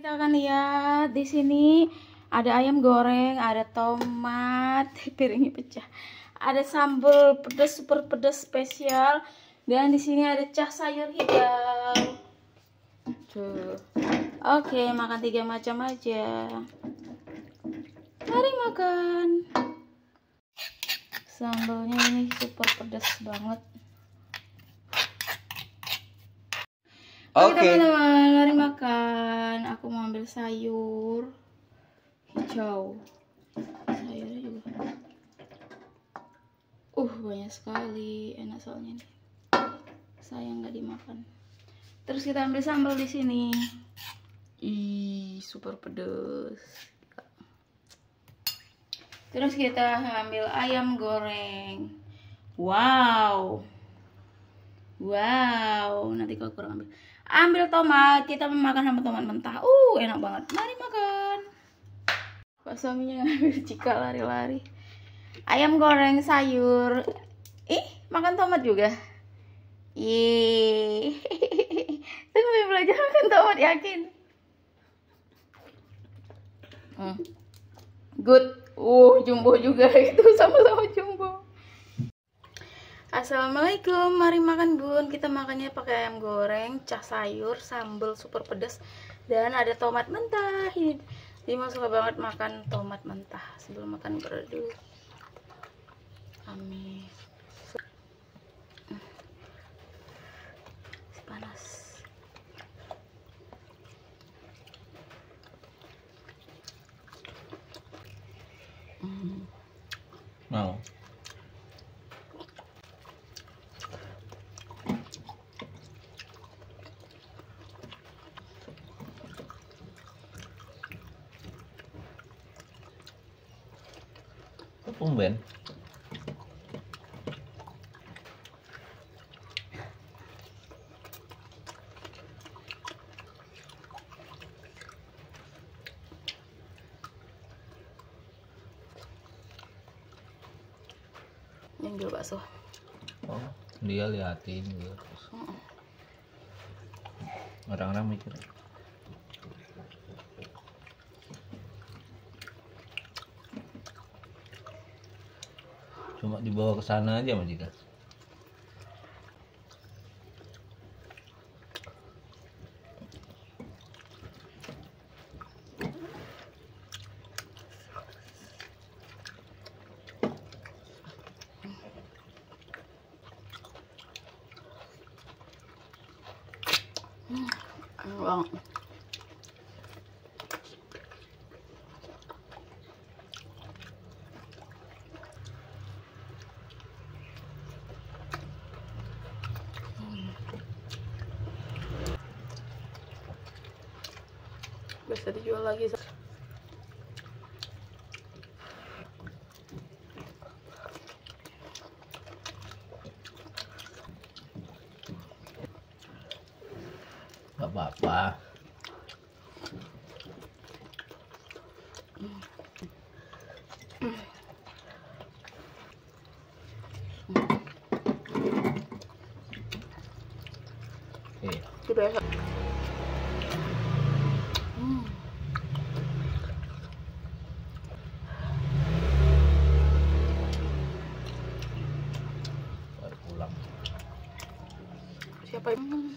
Kita akan lihat di sini ada ayam goreng, ada tomat, piringnya pecah. Ada sambal pedas super pedas spesial dan di sini ada cah sayur hijau. Tuh. Oke, makan tiga macam aja. Mari makan. Sambalnya ini super pedas banget. Oke Oke. teman-teman, mari makan. Aku mau ambil sayur hijau. Sayurnya juga. Uh, banyak sekali. Enak soalnya nih. Sayang nggak dimakan. Terus kita ambil sambal di sini. Ih, super pedes. Terus kita ambil ayam goreng. Wow. Wow, nanti kalau kurang ambil. Ambil tomat, kita makan sama tomat mentah. Uh, enak banget. Mari makan. Pak suaminya ngambil cika lari-lari. Ayam goreng sayur. Ih, makan tomat juga. Tuh mau belajar makan tomat yakin. Hmm. Good. Uh, jumbo juga itu sama-sama jumbo. Assalamualaikum, mari makan bun. Kita makannya pakai ayam goreng, cah sayur, sambal super pedas, dan ada tomat mentah. Ini Dima suka banget makan tomat mentah sebelum makan bereduk. Amin. Panas. Hmm. Mau. Tumben. Nyambil bakso. Oh, dia liatin gitu. Orang-orang mikir. Cuma dibawa ke sana aja majikan. Enak Bisa dijual lagi. Gak apa-apa. Oke. пойму.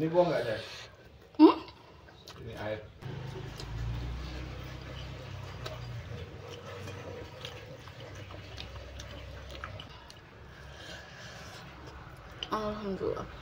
Ini buang nggak, Cek? Hmm? Ini air. Alhamdulillah.